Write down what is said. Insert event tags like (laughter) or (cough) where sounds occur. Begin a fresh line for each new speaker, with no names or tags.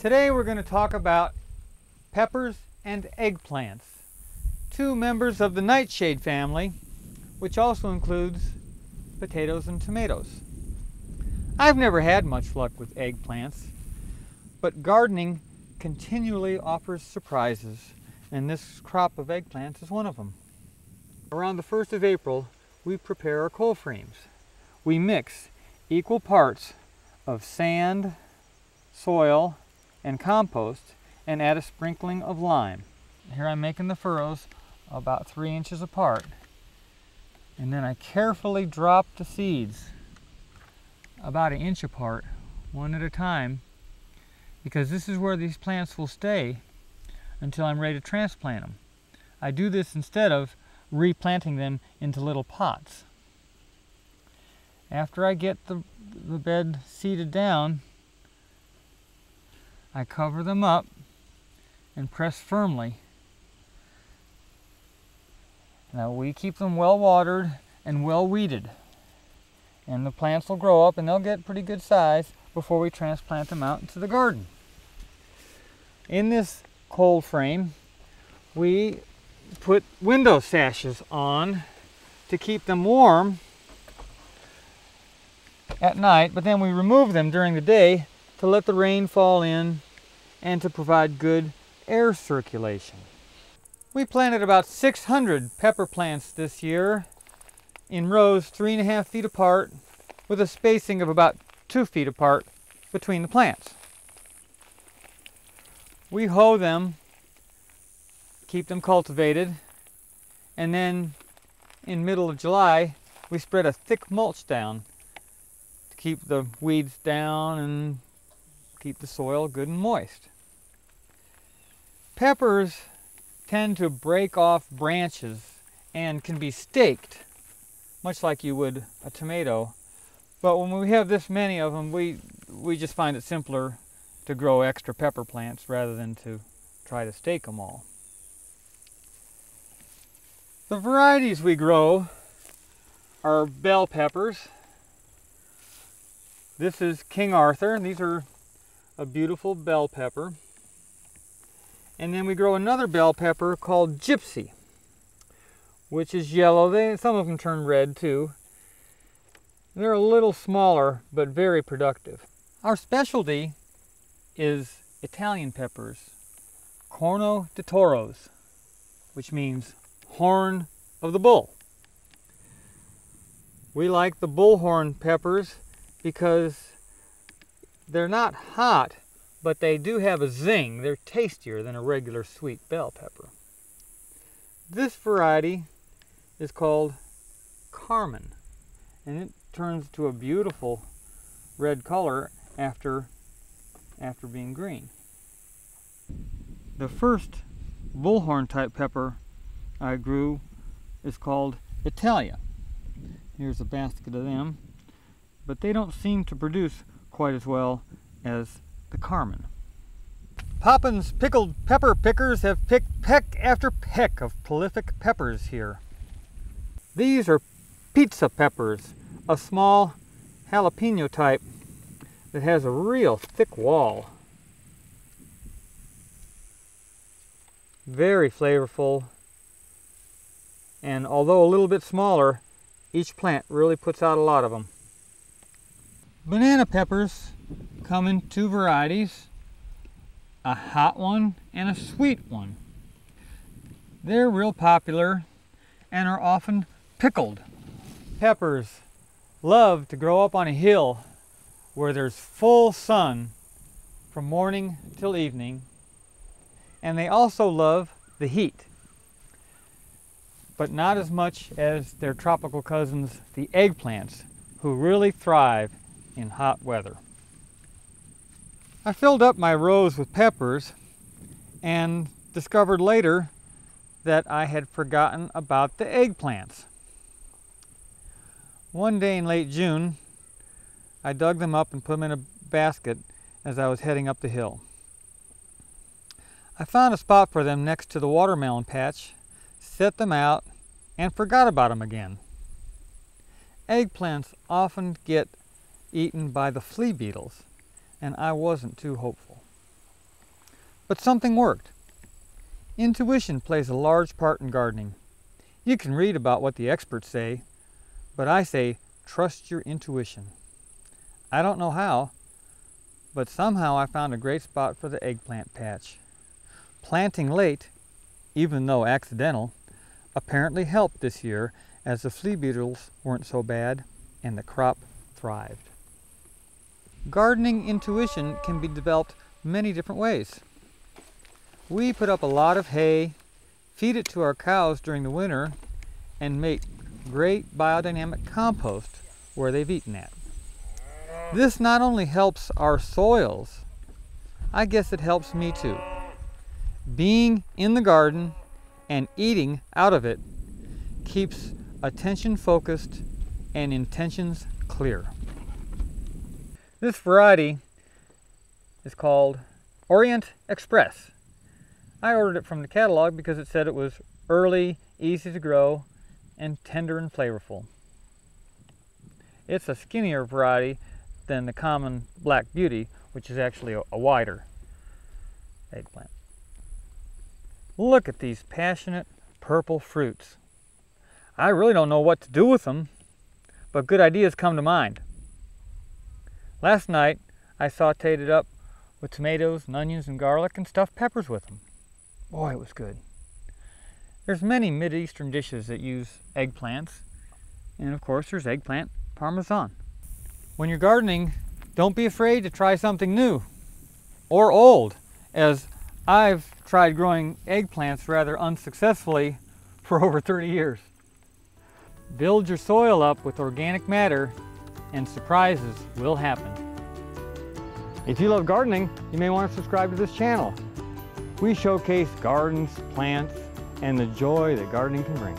Today we're going to talk about peppers and eggplants, two members of the nightshade family, which also includes potatoes and tomatoes. I've never had much luck with eggplants, but gardening continually offers surprises, and this crop of eggplants is one of them. Around the 1st of April, we prepare our cold frames. We mix equal parts of sand, soil, and compost and add a sprinkling of lime. Here I'm making the furrows about three inches apart. And then I carefully drop the seeds about an inch apart, one at a time, because this is where these plants will stay until I'm ready to transplant them. I do this instead of replanting them into little pots. After I get the, the bed seeded down, I cover them up and press firmly. Now we keep them well watered and well weeded. And the plants will grow up and they'll get pretty good size before we transplant them out into the garden. In this cold frame, we put window sashes on to keep them warm at night, but then we remove them during the day to let the rain fall in and to provide good air circulation. We planted about 600 pepper plants this year in rows three and a half feet apart with a spacing of about two feet apart between the plants. We hoe them, keep them cultivated, and then in middle of July we spread a thick mulch down to keep the weeds down and keep the soil good and moist. Peppers tend to break off branches and can be staked, much like you would a tomato. But when we have this many of them, we, we just find it simpler to grow extra pepper plants rather than to try to stake them all. The varieties we grow are bell peppers. This is King Arthur. And these are a beautiful bell pepper. And then we grow another bell pepper called Gypsy, which is yellow. They, some of them turn red too. They're a little smaller, but very productive. Our specialty is Italian peppers, Corno di Toros, which means horn of the bull. We like the bullhorn peppers because they're not hot, but they do have a zing. They're tastier than a regular sweet bell pepper. This variety is called Carmen, and it turns to a beautiful red color after, after being green. The first bullhorn type pepper I grew is called Italia. Here's a basket of them, but they don't seem to produce quite as well as the Carmen. Poppen's pickled pepper pickers have picked peck after peck of prolific peppers here. These are pizza peppers, a small jalapeno type that has a real thick wall. Very flavorful, and although a little bit smaller, each plant really puts out a lot of them. Banana peppers come in two varieties, a hot one and a sweet one. They're real popular and are often pickled. Peppers love to grow up on a hill where there's full sun from morning till evening and they also love the heat but not as much as their tropical cousins the eggplants who really thrive in hot weather. I filled up my rows with peppers and discovered later that I had forgotten about the eggplants. One day in late June, I dug them up and put them in a basket as I was heading up the hill. I found a spot for them next to the watermelon patch, set them out, and forgot about them again. Eggplants often get eaten by the flea beetles, and I wasn't too hopeful. but something worked. Intuition plays a large part in gardening. You can read about what the experts say, but I say trust your intuition. I don't know how, but somehow I found a great spot for the eggplant patch. Planting late, even though accidental, apparently helped this year as the flea beetles weren't so bad and the crop thrived. Gardening intuition can be developed many different ways. We put up a lot of hay, feed it to our cows during the winter, and make great biodynamic compost where they've eaten at. This not only helps our soils, I guess it helps me too. Being in the garden and eating out of it keeps attention focused and intentions clear. This variety is called Orient Express. I ordered it from the catalog because it said it was early, easy to grow, and tender and flavorful. It's a skinnier variety than the common Black Beauty, which is actually a, wider eggplant. Look at these passionate purple fruits. I really don't know what to do with them, but good ideas come to mind. Last night, I sauteed it up with tomatoes and onions and garlic and stuffed peppers with them. Boy, it was good. There's many Mideastern dishes that use eggplants, and of course there's eggplant parmesan. When you're gardening, don't be afraid to try something new or old, as I've tried growing eggplants rather unsuccessfully (laughs) for over 30 years. Build your soil up with organic matter and surprises will happen. If you love gardening, you may want to subscribe to this channel. We showcase gardens, plants, and the joy that gardening can bring.